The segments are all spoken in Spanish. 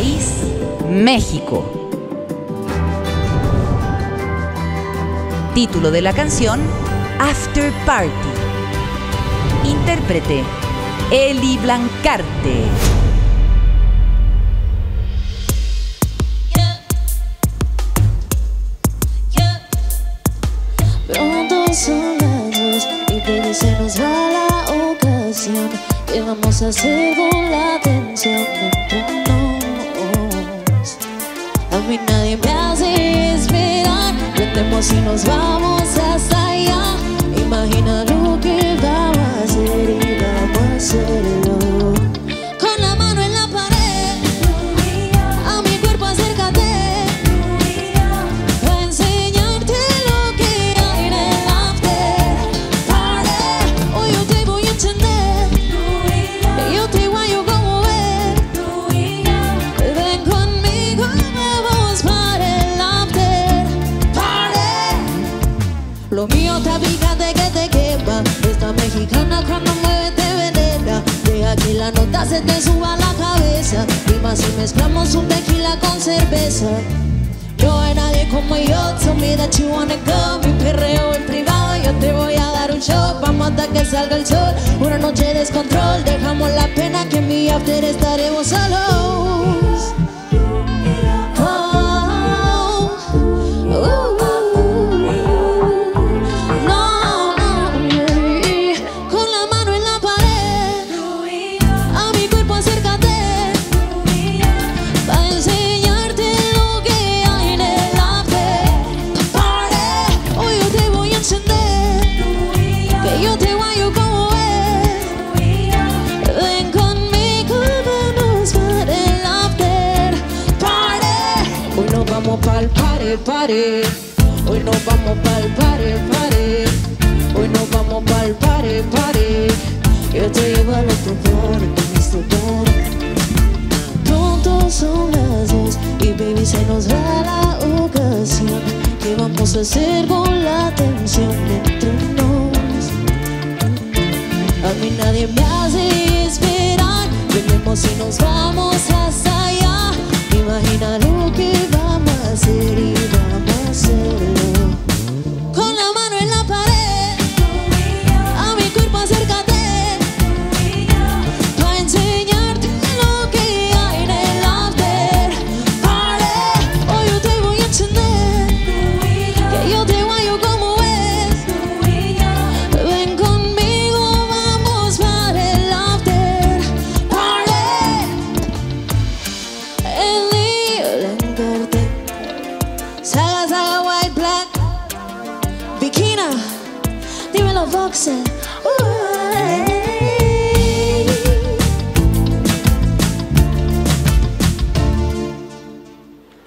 País, México. Título de la canción, After Party. Intérprete, Eli Blancarte. Se nos va la ocasión. ¿Qué vamos a hacer con la atención entre nos? Mí nadie me hace esperar. Prendemos y nos vamos hasta allá. Imagina Lo mío está picante que te quema. Esta mexicana cuando mueve te venena. Deja que la nota se te suba a la cabeza. Y más si mezclamos un tequila con cerveza. No hay nadie como yo, tell me that you wanna Mi perreo en privado, yo te voy a dar un show Vamos hasta que salga el sol, una noche de descontrol Dejamos la pena que en mi after estaremos solos el party. Hoy nos vamos para el party, party. Hoy nos vamos para el party, party. Yo te llevo al otro Mr. Party. Pronto son las dos y baby se nos va la ocasión. ¿Qué vamos a hacer con la tensión entre nos? A mí nadie me hace esperar. Venimos y nos vamos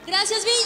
Gracias, Villa.